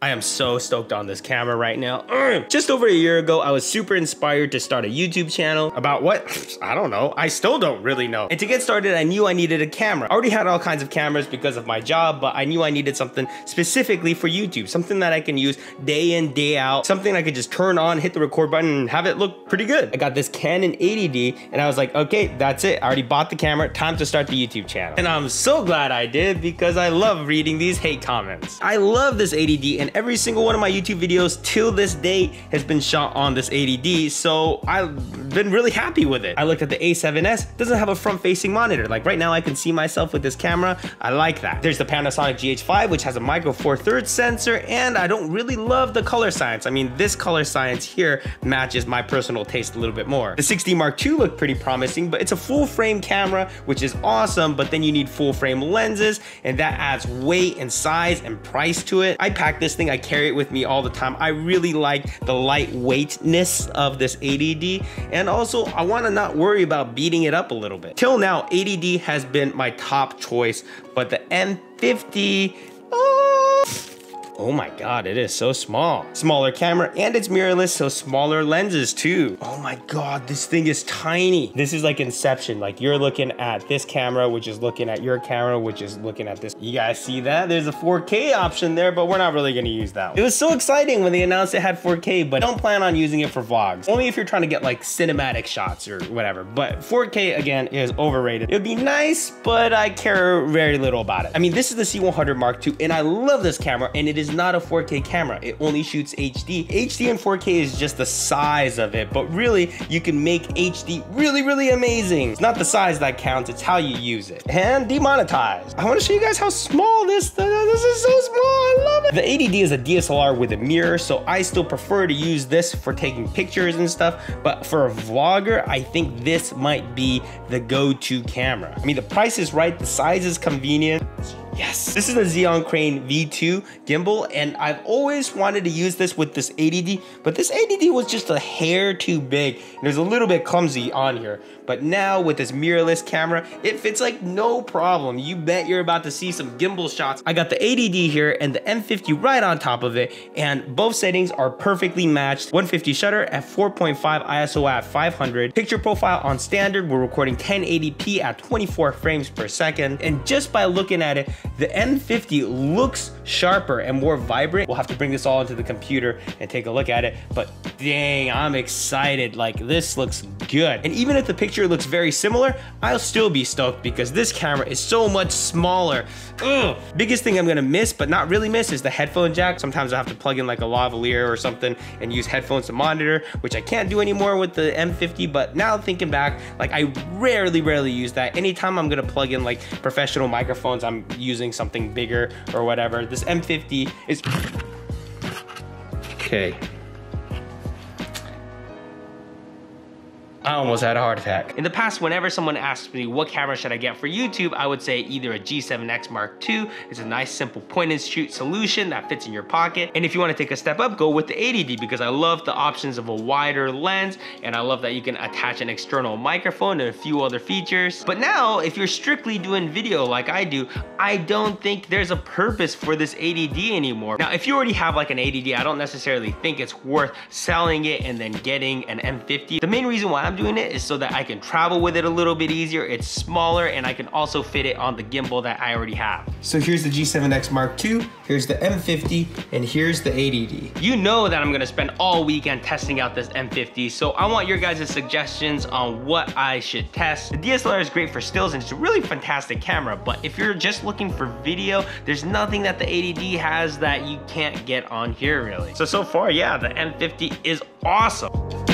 I am so stoked on this camera right now. Mm. Just over a year ago, I was super inspired to start a YouTube channel about what? I don't know. I still don't really know. And to get started, I knew I needed a camera. I already had all kinds of cameras because of my job, but I knew I needed something specifically for YouTube, something that I can use day in, day out, something I could just turn on, hit the record button, and have it look pretty good. I got this Canon 80D, and I was like, okay, that's it. I already bought the camera, time to start the YouTube channel. And I'm so glad I did because I love reading these hate comments. I love this 80D, and and every single one of my YouTube videos till this day has been shot on this 80D, so I've been really happy with it. I looked at the A7S, doesn't have a front-facing monitor. Like right now I can see myself with this camera, I like that. There's the Panasonic GH5, which has a micro four thirds sensor, and I don't really love the color science. I mean, this color science here matches my personal taste a little bit more. The 6D Mark II looked pretty promising, but it's a full frame camera, which is awesome, but then you need full frame lenses, and that adds weight and size and price to it. I packed this thing, I carry it with me all the time. I really like the lightweightness of this 80D. And also, I wanna not worry about beating it up a little bit. Till now, 80D has been my top choice, but the M50, Oh my god, it is so small. Smaller camera and it's mirrorless, so smaller lenses too. Oh my god, this thing is tiny. This is like Inception. Like you're looking at this camera, which is looking at your camera, which is looking at this. You guys see that? There's a 4K option there, but we're not really gonna use that. One. It was so exciting when they announced it had 4K, but don't plan on using it for vlogs. Only if you're trying to get like cinematic shots or whatever. But 4K again is overrated. It would be nice, but I care very little about it. I mean, this is the C100 Mark II, and I love this camera, and it is is not a 4K camera. It only shoots HD. HD and 4K is just the size of it, but really you can make HD really, really amazing. It's not the size that counts, it's how you use it. And demonetized. I wanna show you guys how small this, this is so small, I love it. The 80D is a DSLR with a mirror, so I still prefer to use this for taking pictures and stuff, but for a vlogger, I think this might be the go-to camera. I mean, the price is right, the size is convenient. Yes, this is the Zhiyun Crane V2 gimbal, and I've always wanted to use this with this 80D, but this 80D was just a hair too big, and it was a little bit clumsy on here. But now with this mirrorless camera, it fits like no problem. You bet you're about to see some gimbal shots. I got the 80D here and the M50 right on top of it, and both settings are perfectly matched. 150 shutter at 4.5 ISO at 500. Picture profile on standard, we're recording 1080p at 24 frames per second, and just by looking at it, the M50 looks sharper and more vibrant. We'll have to bring this all into the computer and take a look at it, but dang, I'm excited. Like this looks good. And even if the picture looks very similar, I'll still be stoked because this camera is so much smaller. Ugh. Biggest thing I'm gonna miss, but not really miss, is the headphone jack. Sometimes I have to plug in like a lavalier or something and use headphones to monitor, which I can't do anymore with the M50, but now thinking back, like I rarely, rarely use that. Anytime I'm gonna plug in like professional microphones, I'm using something bigger or whatever. This M50 is... Okay, I almost had a heart attack. In the past, whenever someone asks me what camera should I get for YouTube, I would say either a G7X Mark II. It's a nice simple point and shoot solution that fits in your pocket. And if you wanna take a step up, go with the 80D because I love the options of a wider lens and I love that you can attach an external microphone and a few other features. But now, if you're strictly doing video like I do, I don't think there's a purpose for this 80D anymore. Now, if you already have like an 80D, I don't necessarily think it's worth selling it and then getting an M50. The main reason why I'm doing it is so that I can travel with it a little bit easier. It's smaller and I can also fit it on the gimbal that I already have. So here's the G7X Mark II, here's the M50, and here's the 80D. You know that I'm gonna spend all weekend testing out this M50, so I want your guys' suggestions on what I should test. The DSLR is great for stills and it's a really fantastic camera, but if you're just looking for video, there's nothing that the 80D has that you can't get on here really. So, so far, yeah, the M50 is awesome.